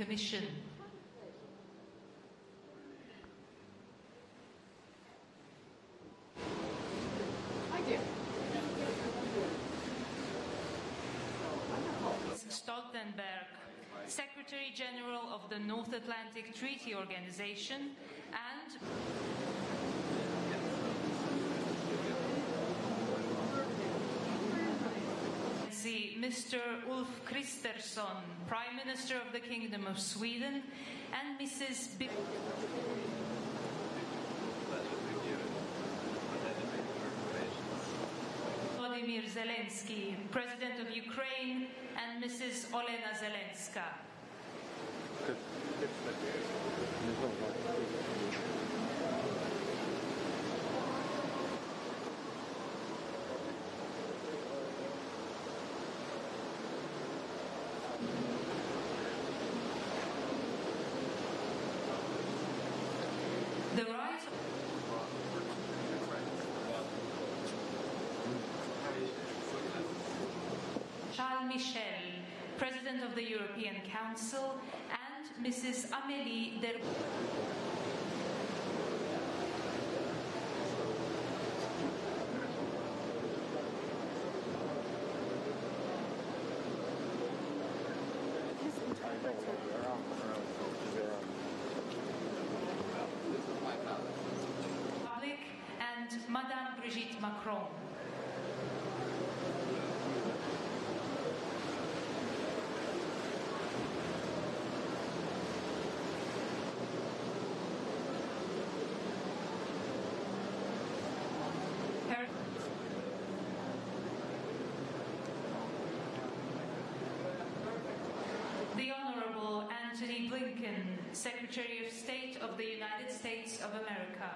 Commission. Stoltenberg, Secretary General of the North Atlantic Treaty Organization, and Mr. Ulf Kristersson, Prime Minister of the Kingdom of Sweden, and Mrs. B- Vladimir Zelensky, President of Ukraine, and Mrs. Olena Zelenska. The Michel, President of the European Council, and Mrs. Amélie Der Republic, and Madame Brigitte Macron. Secretary of State of the United States of America.